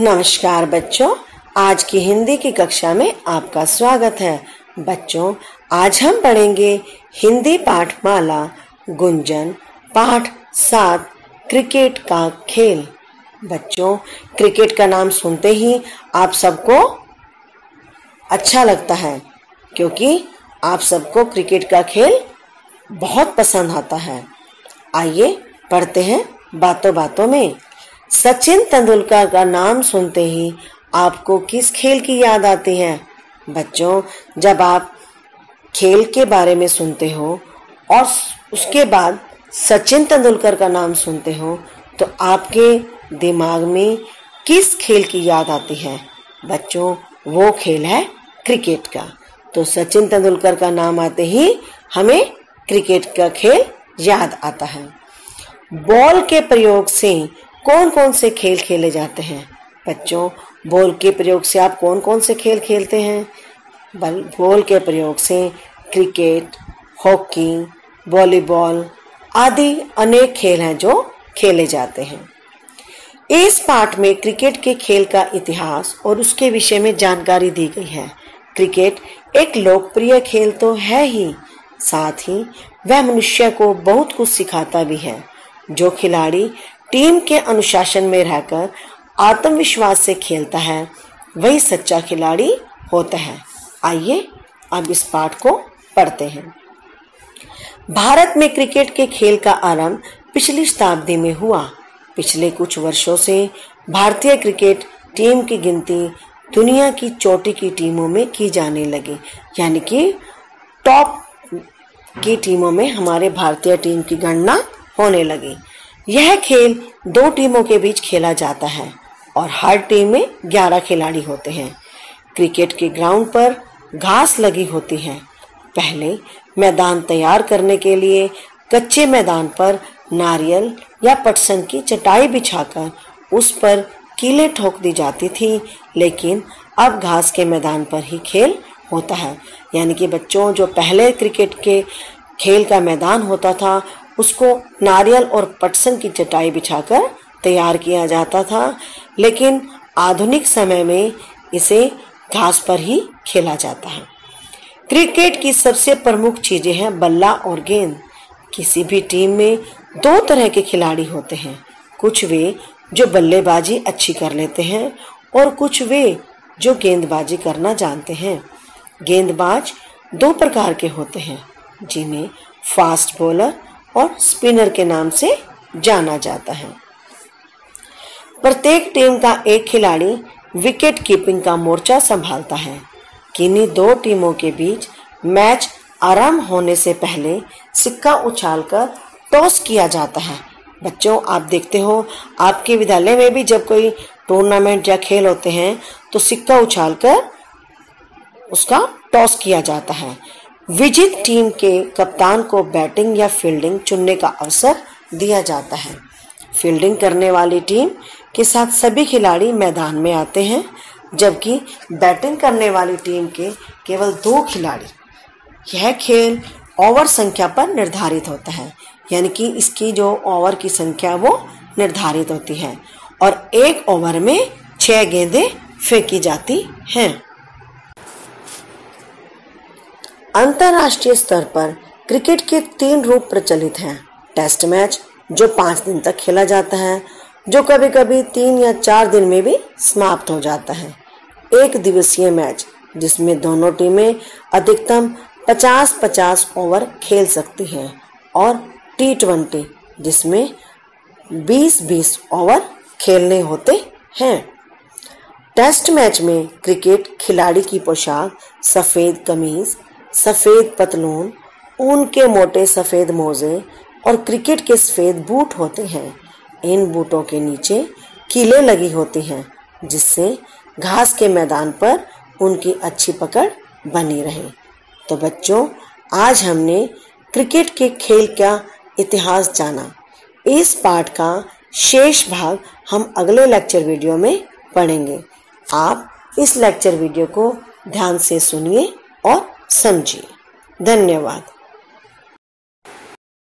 नमस्कार बच्चों, आज की हिंदी की कक्षा में आपका स्वागत है। बच्चों, आज हम पढ़ेंगे हिंदी पाठमाला, गुंजन, पाठ सात, क्रिकेट का खेल। बच्चों, क्रिकेट का नाम सुनते ही आप सबको अच्छा लगता है, क्योंकि आप सबको क्रिकेट का खेल बहुत पसंद आता है। आइए, पढ़ते हैं बातों बातों में। सचिन तेंदुलकर का नाम सुनते ही आपको किस खेल की याद आती है? बच्चों, जब आप खेल के बारे में सुनते हो और उसके बाद सचिन तेंदुलकर का नाम सुनते हो तो आपके दिमाग में किस खेल की याद आती है? बच्चों, वो खेल है क्रिकेट का। तो सचिन तेंदुलकर का नाम आते ही हमें क्रिकेट का खेल याद आता है। बॉल के प्रयोग से कौन कौन से खेल खेले जाते हैं? बच्चों, बॉल के प्रयोग से आप कौन कौन से खेल खेलते हैं? बॉल के प्रयोग से क्रिकेट, हॉकी, वॉलीबॉल आदि अनेक खेल हैं जो खेले जाते हैं। इस पाठ में क्रिकेट के खेल का इतिहास और उसके विषय में जानकारी दी गई है। क्रिकेट एक लोकप्रिय खेल तो है ही, साथ ही वह मनुष्य को बहुत कुछ सिखाता भी है। जो खिलाड़ी टीम के अनुशासन में रहकर आत्मविश्वास से खेलता है, वही सच्चा खिलाड़ी होता है। आइए अब इस पाठ को पढ़ते हैं। भारत में क्रिकेट के खेल का आरंभ पिछली शताब्दी में हुआ। पिछले कुछ वर्षों से भारतीय क्रिकेट टीम की गिनती दुनिया की चोटी की टीमों में की जाने लगी। यानी कि टॉप की टीमों में हमारे भारतीय टीम की गणना होने लगी। यह खेल दो टीमों के बीच खेला जाता है और हर टीम में 11 खिलाड़ी होते हैं। क्रिकेट के ग्राउंड पर घास लगी होती है। पहले मैदान तैयार करने के लिए कच्चे मैदान पर नारियल या पटसन की चटाई बिछाकर उस पर कीले ठोक दी जाती थी, लेकिन अब घास के मैदान पर ही खेल होता है। यानी कि बच्चों, जो पहले क्रिकेट के खेल का मैदान होता था उसको नारियल और पटसन की चटाई बिछाकर तैयार किया जाता था, लेकिन आधुनिक समय में इसे घास पर ही खेला जाता है। क्रिकेट की सबसे प्रमुख चीज़ें हैं बल्ला और गेंद। किसी भी टीम में दो तरह के खिलाड़ी होते हैं। कुछ वे जो बल्लेबाजी अच्छी कर लेते हैं और कुछ वे जो गेंदबाजी करना जानते हैं। गेंदबाज दो प्रकार के होते हैं, जिन्हें फास्ट बॉलर और स्पिनर के नाम से जाना जाता है। प्रत्येक टीम का एक खिलाड़ी विकेट कीपिंग का मोर्चा संभालता है किन्हीं दो टीमों के बीच मैच आराम होने से पहले सिक्का उछालकर टॉस किया जाता है। बच्चों, आप देखते हो, आपके विद्यालय में भी जब कोई टूर्नामेंट या खेल होते हैं तो सिक्का उछालकर उसका टॉस किया जाता है। विजित टीम के कप्तान को बैटिंग या फील्डिंग चुनने का अवसर दिया जाता है। फील्डिंग करने वाली टीम के साथ सभी खिलाड़ी मैदान में आते हैं, जबकि बैटिंग करने वाली टीम के केवल दो खिलाड़ी। यह खेल ओवर संख्या पर निर्धारित होता है, यानी कि इसकी जो ओवर की संख्या वो निर्धारित होती है, और एक ओवर में छह गेंदें फेंकी जाती हैं। अंतर्राष्ट्रीय स्तर पर क्रिकेट के तीन रूप प्रचलित हैं। टेस्ट मैच, जो पाँच दिन तक खेला जाता है, जो कभी कभी तीन या चार दिन में भी समाप्त हो जाता है। एक दिवसीय मैच, जिसमें दोनों टीमें अधिकतम 50-50 ओवर खेल सकती हैं, और टी ट्वेंटी, जिसमें 20-20 ओवर खेलने होते हैं। टेस्ट मैच में क्रिकेट खिलाड़ी की पोशाक, सफ़ेद कमीज सफ़ेद पतलून, ऊन के मोटे सफ़ेद मोजे और क्रिकेट के सफ़ेद बूट होते हैं। इन बूटों के नीचे कीले लगी होती हैं, जिससे घास के मैदान पर उनकी अच्छी पकड़ बनी रहे। तो बच्चों, आज हमने क्रिकेट के खेल का इतिहास जाना। इस पाठ का शेष भाग हम अगले लेक्चर वीडियो में पढ़ेंगे। आप इस लेक्चर वीडियो को ध्यान से सुनिए और समझिए। धन्यवाद।